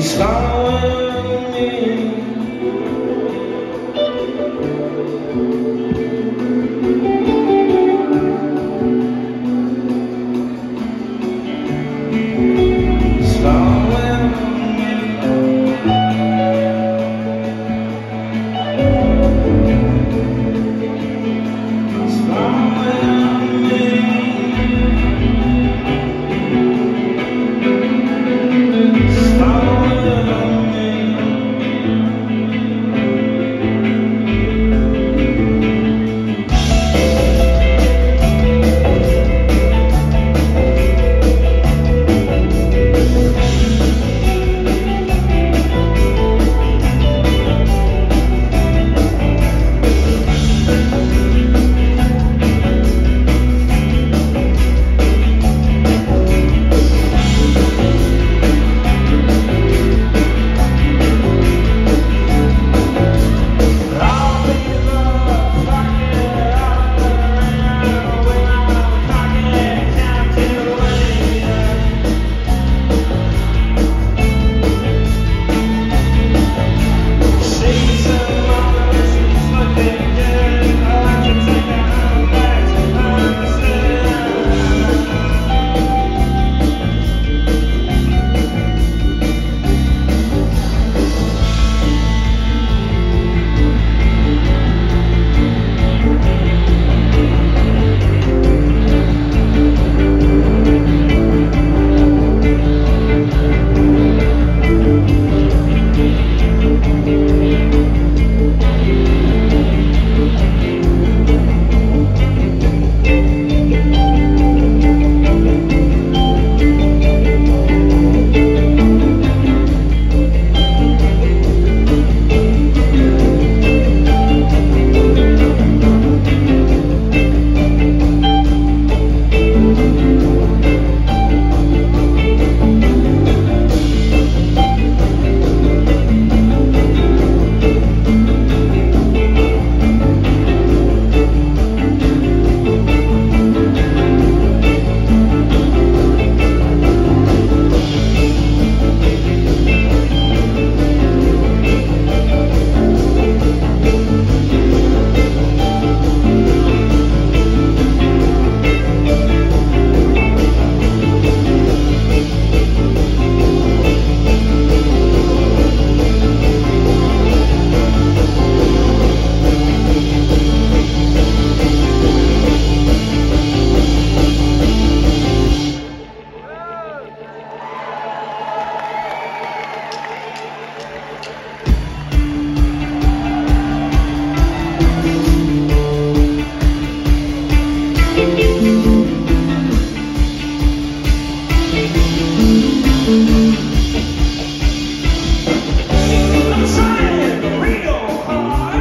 He's following me. I'm trying real hard.